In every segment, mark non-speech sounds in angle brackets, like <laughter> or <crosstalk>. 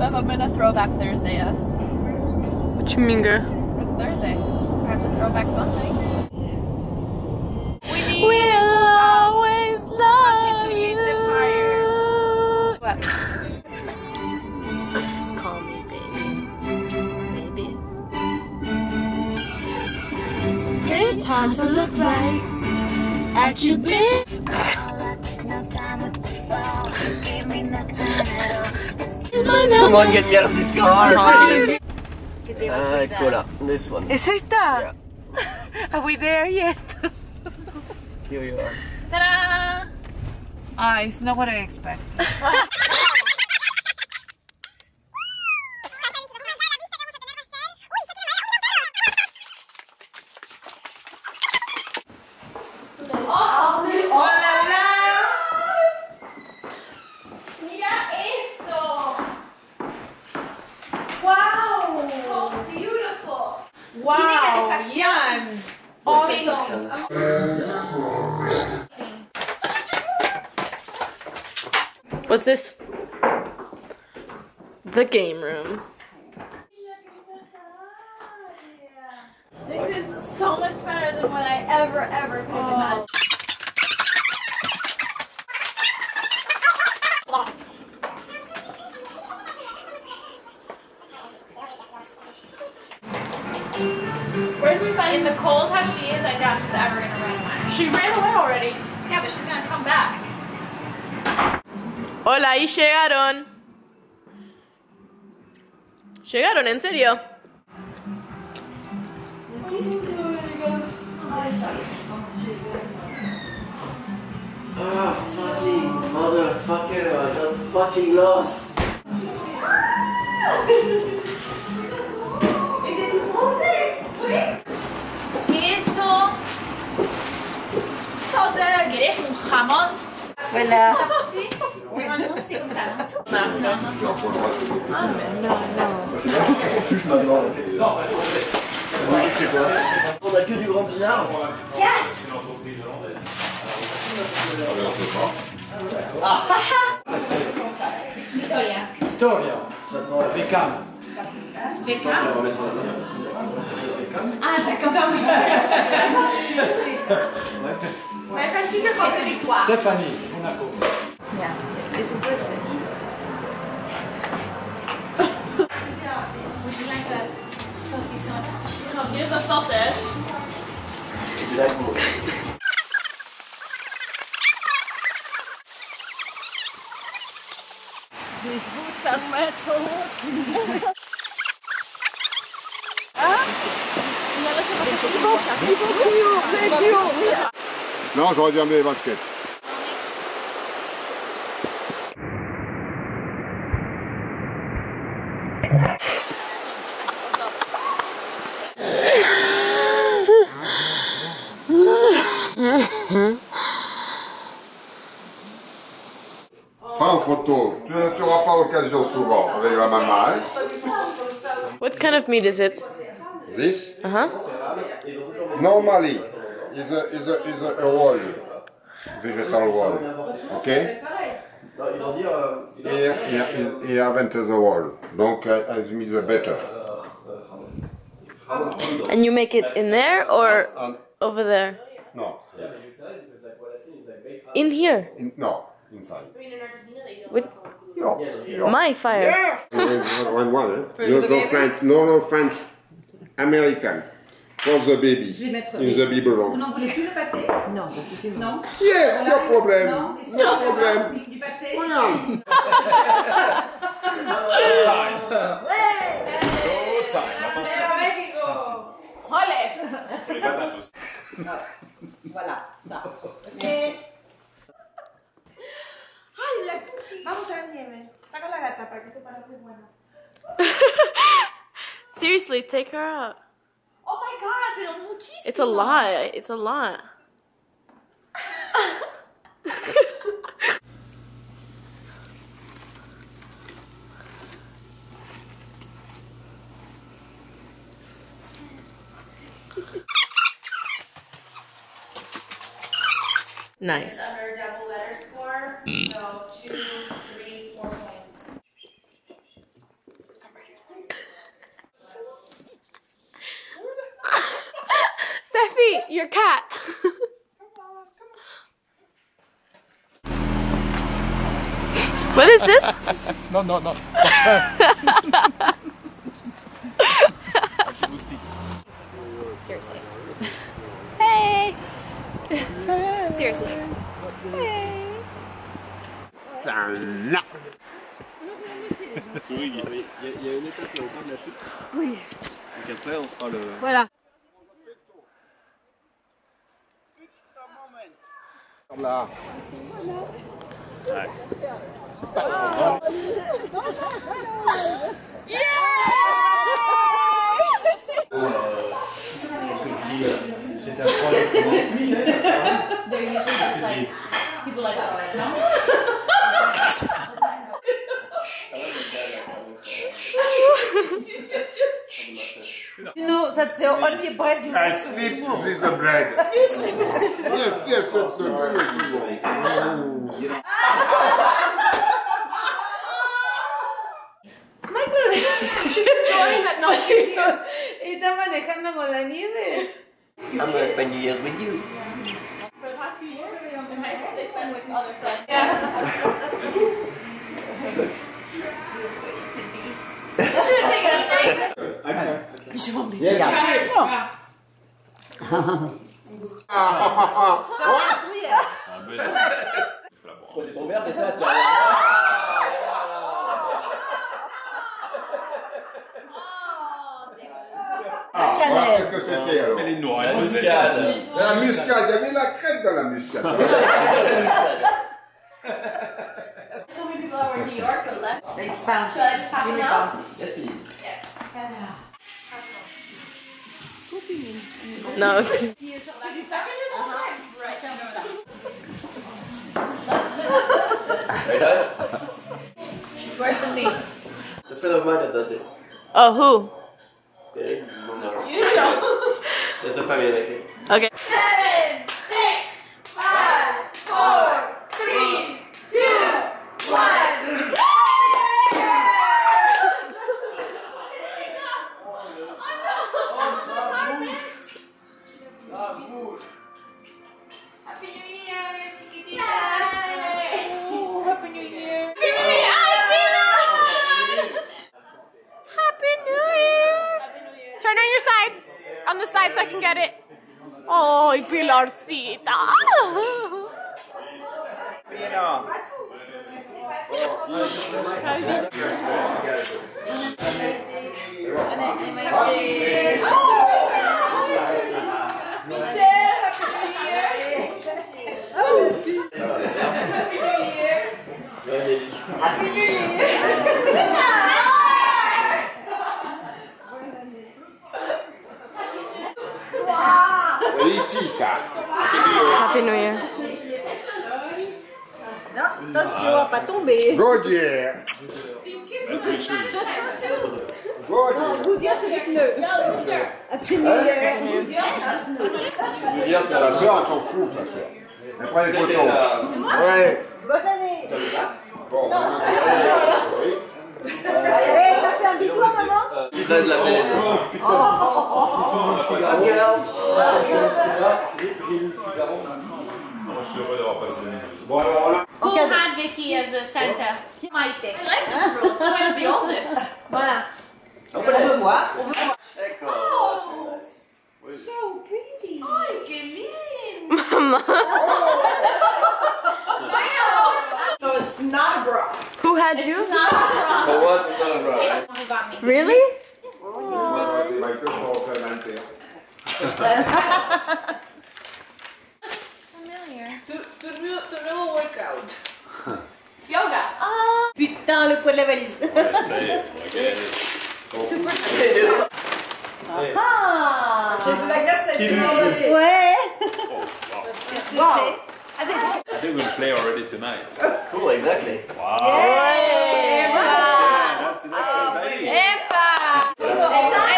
stuff. I'm gonna throw back Thursday us. What you mean, girl? It's Thursday. I have to throw back something. We need We'll always love to you. the fire. What? Call me baby. Baby. It's hard to look right at you, babe. Someone get me out of this car. Ah, cola. This one. ¿Es esta? Are we there yet? Here you are. Ta-da! Ah, it's not what I expected. <laughs> Yan! Awesome! What's this? The game room. This is so much better than what I ever, ever could imagine. In the cold how she is, I doubt she's ever gonna run away. She ran away already. Yeah, but she's gonna come back. Hola, y llegaron. Llegaron, en serio. Ah, fucking motherfucker. I got fucking lost. <laughs> Hola. No, no sé usar mucho. On a que du grand pinard. Victoria. Victoria, ça sent la bécane. Beckham. Ah, d'accord. My friend, she's your favorite victoire. Stéphanie, here's a sausage. You like more. These boots are meant for walking. Non, j'aurais dû amener les of meat is it? This Uh huh. normally is a is a is a, a roll, vegetal roll. Okay. Here, here, he haven't the roll, donc as me the better. And you make it in there or And, over there? no, In here. in, no, inside. With No, no. my fire. one, one, one, eh? No, no French, no, no French, American. For the baby. Je vais mettre. In the biberon. Vous n'en voulez plus le pâté Non, ça suffit. Non. Yes, no problem. Non, No problem. Du pâté Regarde. Showtime, attention. Voilà, ça. Ok. Ay, la Vamos a ver, nieve. Saca la gata para que sepa lo que es bueno. <laughs> Seriously, take her out. Oh my god, pero muchísimo. It's a lot. It's a lot. nice. What is this? <laughs> Non, non, non. Seriously. Hey! Seriously. Hey! Il y, a une étape là au bout de la chute. Oui. Donc après, on fera le. Voilà. Là. They're usually just like people like us, no? That's the only bread you I make. sleep with the bread. yes, yes, that's the good one. Michael, she's enjoying <laughs> that Está manejando con la nieve. I'm gonna spend New Year's with you. For the past few years in high school, they spend with other friends. Yeah. Should have taken a break. Oh, c'est ton verre, c'est ça tu Ah, alors, qu'est-ce que c'était alors Elle est noire. La muscade. La muscade, il y avait la crème dans la muscade. So many people that were in New York but left. They found Should I just pass them out? Yes, please. No. Right on. She's worse than me. It's a friend of mine that does this. Oh, who? Yeah, no, You know. That's the family next thing. Okay. The side so I can get it. Oh, Pilarcita. Ah. Michelle, Happy New Year. Happy New Year. Gorgeous. C'est c'est la soeur, elle fout, soeur. Les photos. Bonne année. T'as fait un bisou à maman je suis heureux d'avoir passé. Bon, alors là. Who had Vicky as a Santa? Maite. I like this rule. It's always the oldest. Voilà. On peut la voir. D'accord. So pretty. Ay, qué lindo. <laughs> So it's not a bra. Who had you? Not a For once, it's not a bra. problem. Who got me? Really? Ma gueule pour faire l'inter. Familiar. To, to, do, to do a workout. Yoga. Oh. Putain, le poids de la valise. Ouais, ça y est, regarde. Ah de la glace Ouais. Wow. I think we'll play already tonight. Cool, exactly. Wow. Excellent. That's, that's exciting. Epa! picture.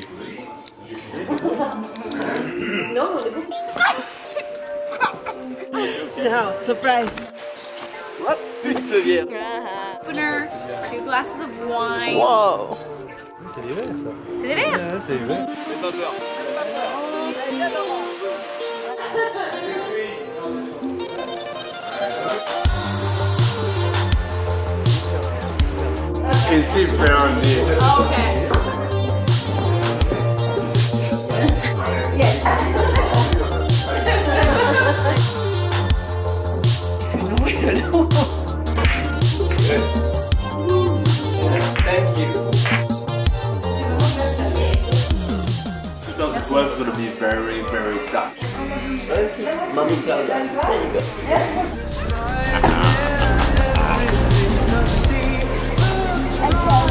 Faire les filets cousins, Non, on est beaucoup. No, surprise. Pute de vierge Opener, two glasses of wine. Wow. C'est des verres. Fais pas peur It's different on this. Okay. good. <laughs> Thank you. 2012 is gonna be very, very dark. There you go.